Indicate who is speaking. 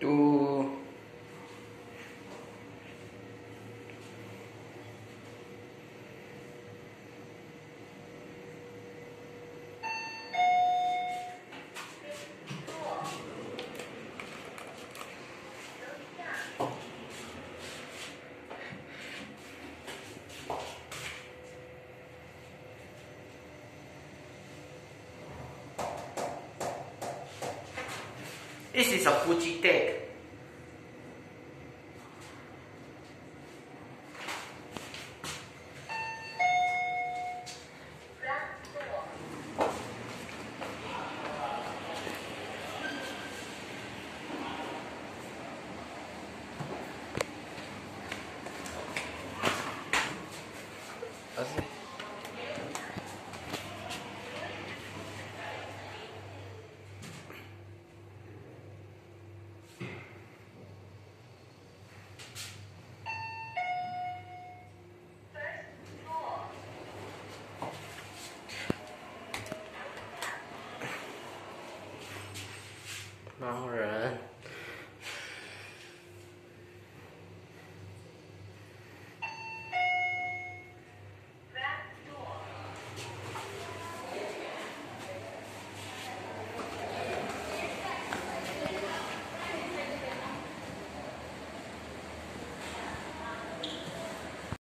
Speaker 1: tú This is a Fuji Fujitec 当然。